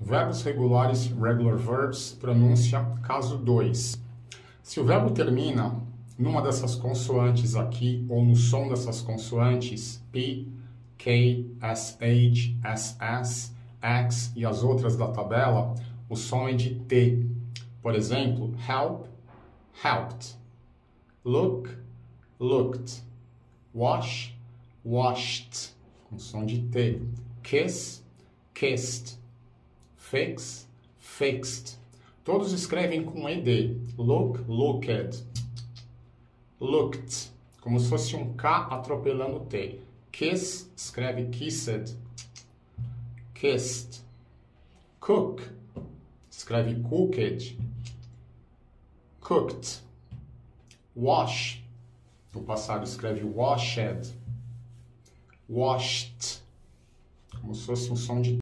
Verbos regulares, regular verbs, pronúncia, caso 2. Se o verbo termina numa dessas consoantes aqui, ou no som dessas consoantes, P, K, SH, SS, X e as outras da tabela, o som é de T. Por exemplo, help, helped. Look, looked. Wash, washed. Com som de T. Kiss, kissed fix, fixed. Todos escrevem com ED. Look, looked. Looked. Como se fosse um K atropelando o T. Kiss, escreve kissed. Kissed. Cook, escreve cooked. Cooked. Wash, o passado escreve washed. Washed, como se fosse um som de